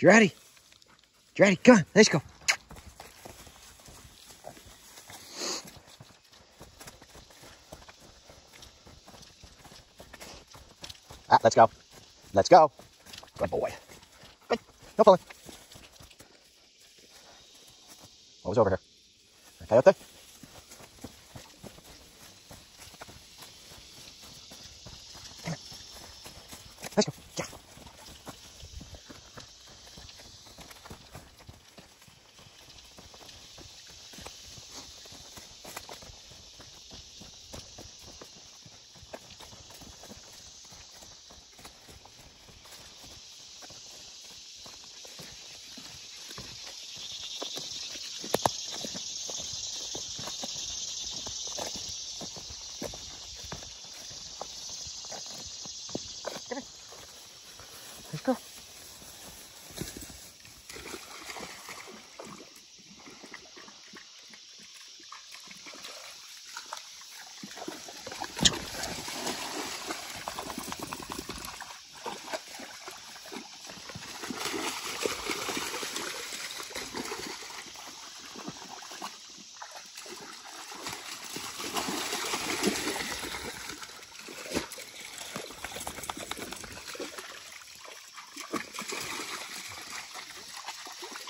You ready? You ready? Come on, let's go. Ah, let's go. Let's go. Good boy. Good. No pulling. What was over here? Coyote?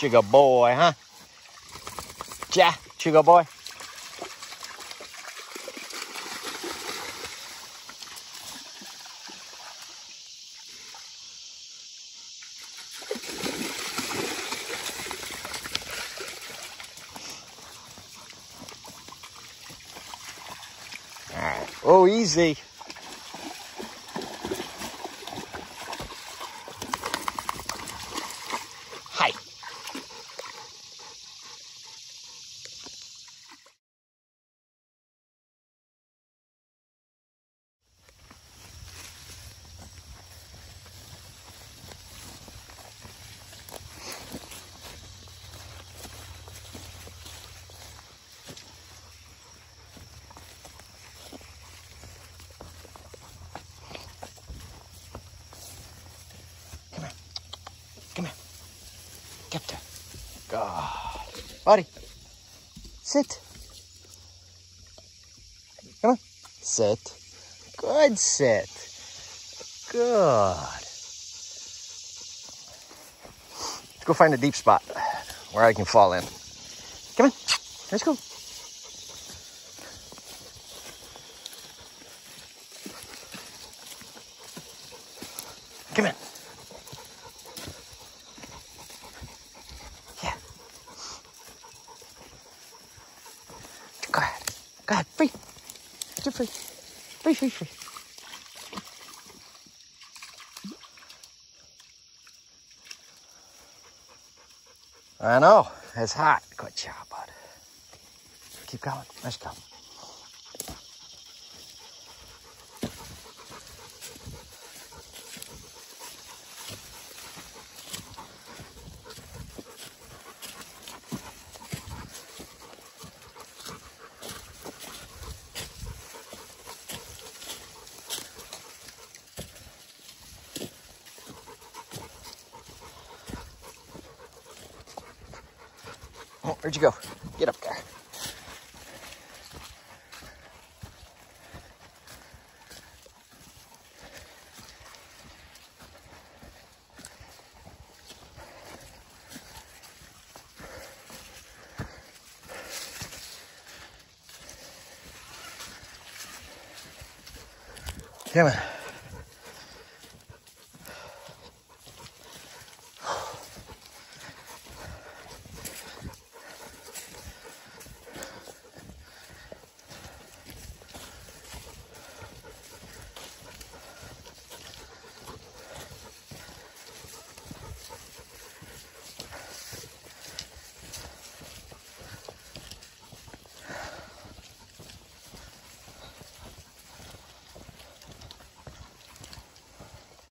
Chugga boy, huh? Ja, chugga boy. Oh, easy. Buddy. Sit. Come on. Sit. Good sit. Good. Let's go find a deep spot where I can fall in. Come on. Let's go. Come in. Ahead. Go ahead. Free. You're free. Free, free, free. I know. It's hot. Good job, bud. Keep going. Let's go. Oh, where'd you go? Get up there. Come on.